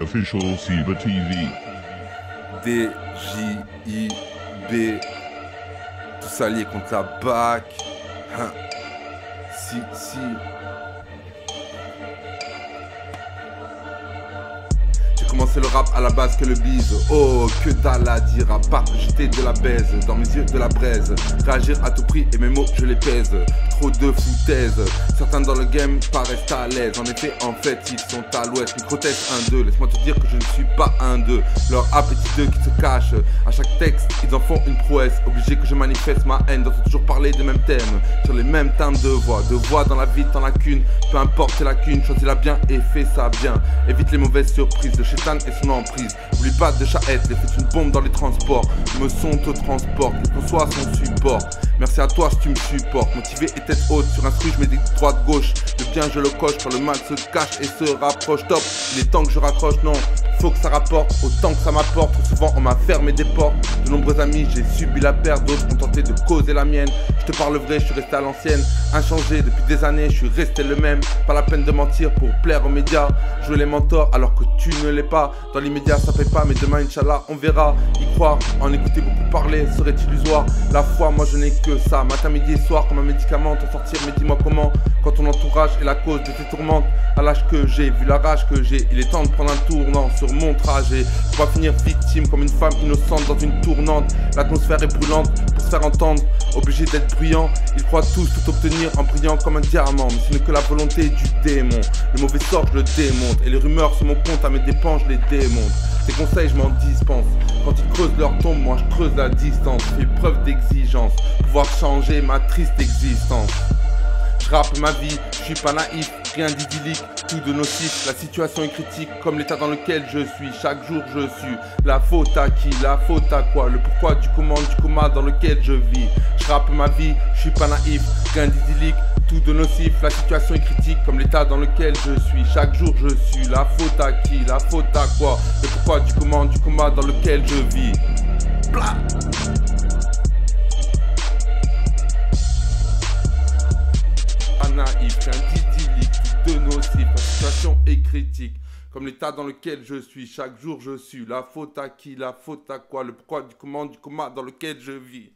Official SIBA TV. D-J-I-B. Tous alliés contre la BAC. Hein. Si, si. Commencé le rap à la base que le bise. Oh, que dalle à dire, à part jeter de la baise dans mes yeux de la braise. Réagir à tout prix et mes mots je les pèse. Trop de foutaise. Certains dans le game paraissent à l'aise. En effet, en fait, ils sont à l'ouest. Micro-test 1-2. Laisse-moi te dire que je ne suis pas un d'eux. Leur appétit d'eux qui se cache. À chaque texte, ils en font une prouesse. Obligé que je manifeste ma haine. Doivent toujours parler des mêmes thèmes. Sur les mêmes teintes de voix. De voix dans la vie, dans la cune. Peu importe la lacune, choisis-la bien et fais ça bien. Évite les mauvaises surprises de chétan et son emprise. Oublie pas de chaette, les fait une bombe dans les transports. Me sont au transport, qu'il qu'on soit son support. Merci à toi si tu me supportes. Motivé et tête haute sur un truc, je mets des droite gauche. Le bien je le coche, quand le mal se cache et se rapproche. Top, il est temps que je raccroche, non. Faut que ça rapporte autant que ça m'apporte. Souvent on m'a fermé des portes. De nombreux amis, j'ai subi la perte. D'autres ont tenté de causer la mienne. Je te parle vrai, je suis resté à l'ancienne. Inchangé depuis des années, je suis resté le même. Pas la peine de mentir pour plaire aux médias. Jouer les mentors alors que tu ne l'es pas. Dans l'immédiat, ça paye pas, mais demain, Inch'Allah, on verra. Y croire, en écouter beaucoup parler serait illusoire. La foi, moi je n'ai que ça. Matin, midi et soir, comme un médicament, t'en sortir, mais dis-moi comment. Quand ton entourage est la cause de tes tourmentes. À l'âge que j'ai, vu la rage que j'ai, il est temps de prendre un tournant sur mon trajet. Pour pas finir victime comme une femme innocente dans une tournante. L'atmosphère est brûlante pour se faire entendre. Obligé d'être ils croient tous tout obtenir en brillant comme un diamant. Mais ce n'est que la volonté du démon. Le mauvais sort, je le démonte. Et les rumeurs sur mon compte à mes dépens, je les démonte. Tes conseils, je m'en dispense. Quand ils creusent leur tombe, moi je creuse la distance. Fais preuve d'exigence, pouvoir changer ma triste existence. Je rappe ma vie, je suis pas naïf, rien d'idyllique, tout de nocif. La situation est critique, comme l'état dans lequel je suis. Chaque jour je suis. La faute à qui? La faute à quoi? Le pourquoi du comment du coma dans lequel je vis? Je rappe ma vie, je suis pas naïf, rien d'idyllique, tout de nocif. La situation est critique, comme l'état dans lequel je suis. Chaque jour je suis. La faute à qui? La faute à quoi? Le pourquoi du comment du coma dans lequel je vis? Rien d'idyllique, de nocif. La situation est critique, comme l'état dans lequel je suis. Chaque jour je suis. La faute à qui La faute à quoi Le pourquoi du comment du coma dans lequel je vis.